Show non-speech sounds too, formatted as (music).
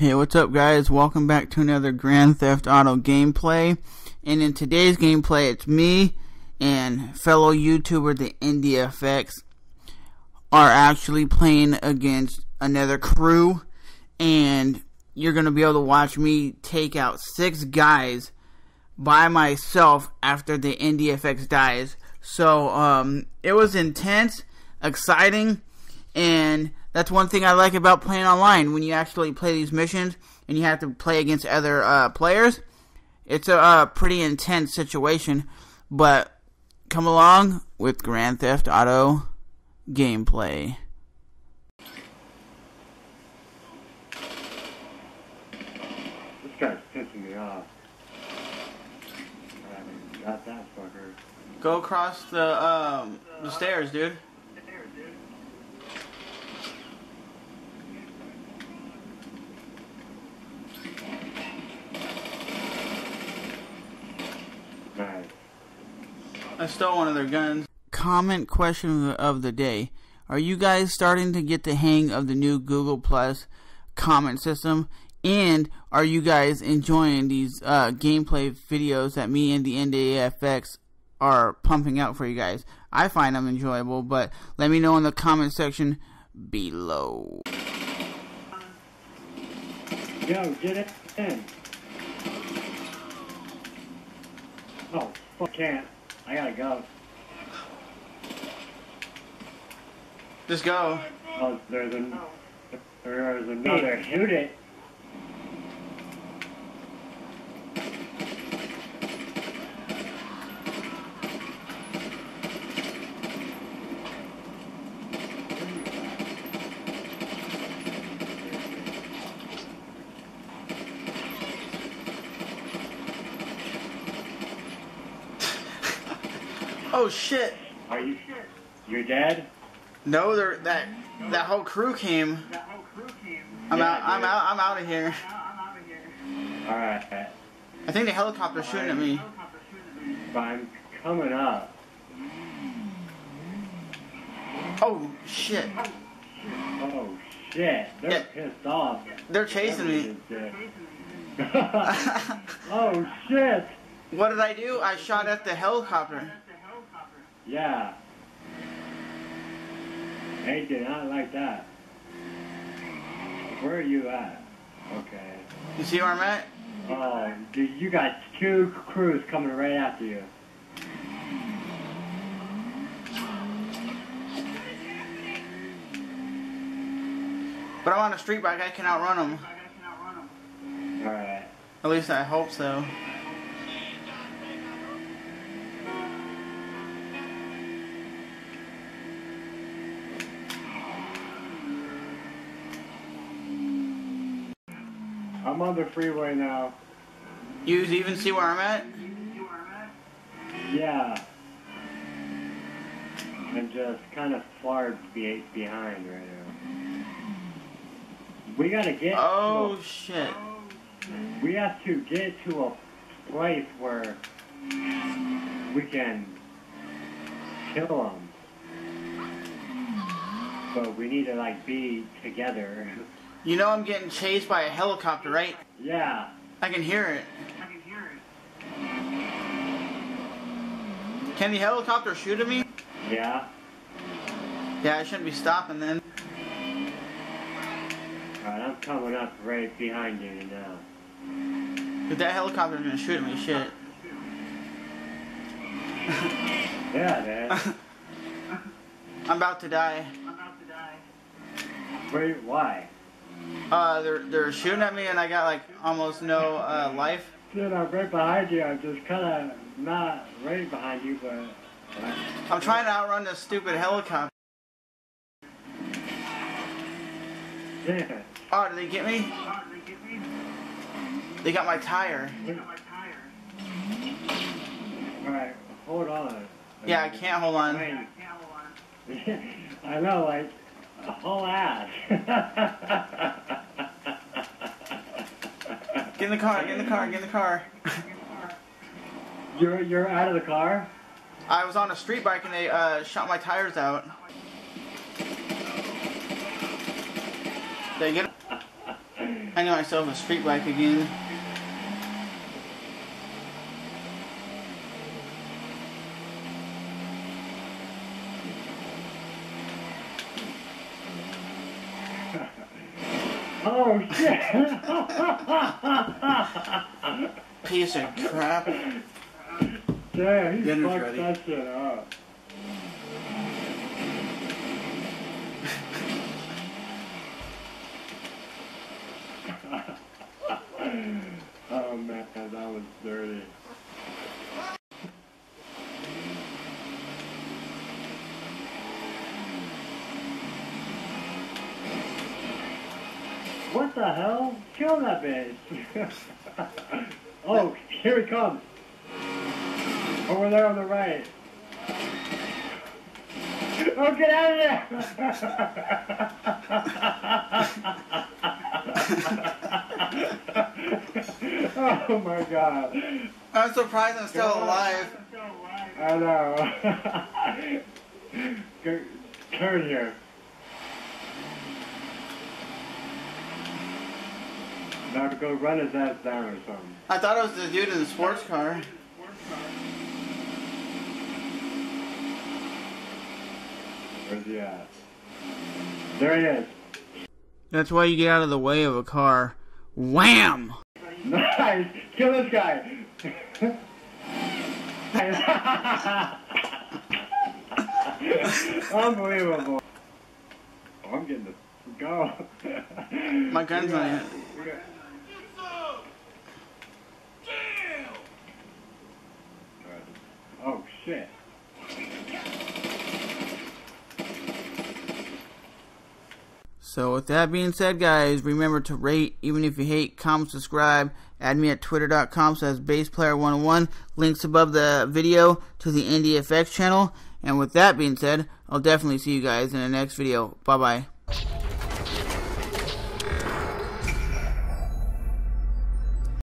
Hey, what's up, guys? Welcome back to another Grand Theft Auto gameplay. And in today's gameplay, it's me and fellow YouTuber, the NDFX, are actually playing against another crew. And you're going to be able to watch me take out six guys by myself after the NDFX dies. So, um, it was intense, exciting, and that's one thing I like about playing online. When you actually play these missions and you have to play against other uh, players, it's a uh, pretty intense situation. But come along with Grand Theft Auto gameplay. This guy's pissing me off. I got that fucker. Go across the um, the stairs, dude. Nice. I stole one of their guns. Comment question of the, of the day. Are you guys starting to get the hang of the new Google Plus comment system? And are you guys enjoying these uh, gameplay videos that me and the NDFX are pumping out for you guys? I find them enjoyable, but let me know in the comment section below. Yo, get it in. Oh, fuck, can't. I gotta go. Just go. Oh, there's an, there's another. Shoot it. Oh shit! Are you? You're dead? No, they're, that that whole crew came. I'm Yeah, out. I'm out. I'm out of here. Alright. I think the helicopter's shooting at me. But I'm coming up. Oh, oh shit! Oh, shit. They're Yeah. pissed off. They're chasing me. (laughs) (laughs) oh, shit. What did I do? I shot at the helicopter. Yeah. They did not like that. Where are you at? Okay. You see where I'm at? Uh, oh, dude, you got two crews coming right after you. But I'm on a street bike. I can outrun them. Alright. At least I hope so. I'm on the freeway now. You even see where I'm at? Yeah. I'm just kind of far be- behind right now. We gotta get. Oh shit! To a, we have to get to a place where we can kill them. But we need to like be together. (laughs) You know I'm getting chased by a helicopter, right? yeah. I can hear it. I can hear it. Can the helicopter shoot at me? Yeah. Yeah, I shouldn't be stopping then. Alright, I'm coming up right behind you now. If that helicopter's gonna shoot at me, shit. (laughs) Yeah, man. (laughs) I'm about to die. I'm about to die. Wait, why? Uh, they're they're shooting at me, and I got like almost no uh, life. Dude, I'm right behind you. I'm just kind of not right behind you, but. I'm trying to outrun this stupid helicopter. Yeah. Oh, did they get me? They got my tire. They got my tire. Alright, hold on. Yeah, I can't hold on. Wait. I (laughs) know, like, a whole ass. (laughs) Get in the car. Get in the car. Get in the car. you're, you're out of the car? I was on a street bike and they uh, shot my tires out. I get? I know myself a street bike again. Oh shit! Piece of crap. Damn, he Dinner's fucked ready. that shit up. oh (laughs) man, that was dirty. What the hell? Kill that bitch! (laughs) oh, here he comes! Over there on the right. Oh, get out of there! (laughs) oh my god. I'm surprised I'm still alive. I know. (laughs) Turn here. Go run his ass down or something. I thought it was the dude in the sports car. Where's he at? There he is. That's why you get out of the way of a car. Wham! Nice! Kill this guy! (laughs) Unbelievable. Oh, I'm getting to go. My gun's on shit. So with that being said, guys, remember to rate, even if you hate, comment, subscribe. Add me at twitter.com slash bassplayer101. Links above the video to the NDFX channel. And with that being said, I'll definitely see you guys in the next video. Bye bye.